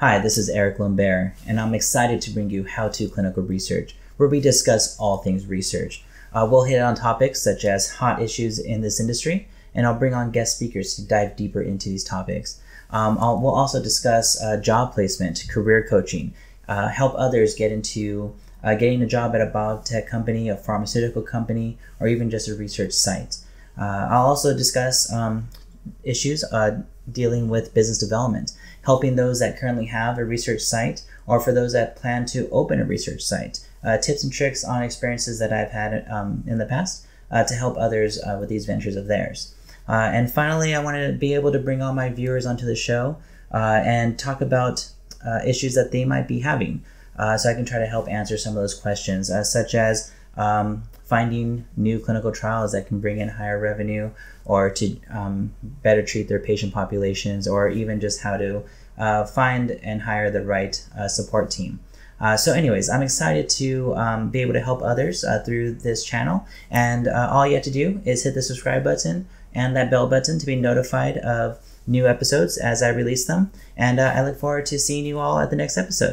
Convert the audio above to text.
Hi, this is Erik Lombere, and I'm excited to bring you How to Clinical Research, where we discuss all things research. Uh, we'll hit on topics such as hot issues in this industry, and I'll bring on guest speakers to dive deeper into these topics. Um, we'll also discuss uh, job placement, career coaching, uh, help others get into uh, getting a job at a biotech company, a pharmaceutical company, or even just a research site. Uh, I'll also discuss um, issues uh, dealing with business development, helping those that currently have a research site or for those that plan to open a research site. Uh, tips and tricks on experiences that I've had um, in the past uh, to help others uh, with these ventures of theirs. Uh, and finally, I want to be able to bring all my viewers onto the show uh, and talk about issues that they might be having. so I can try to help answer some of those questions, such as um, finding new clinical trials that can bring in higher revenue or to um, better treat their patient populations or even just how to uh, find and hire the right uh, support team. Uh, so, anyways, I'm excited to um, be able to help others uh, through this channel. And uh, all you have to do is hit the subscribe button and that bell button to be notified of new episodes as I release them. And uh, I look forward to seeing you all at the next episode.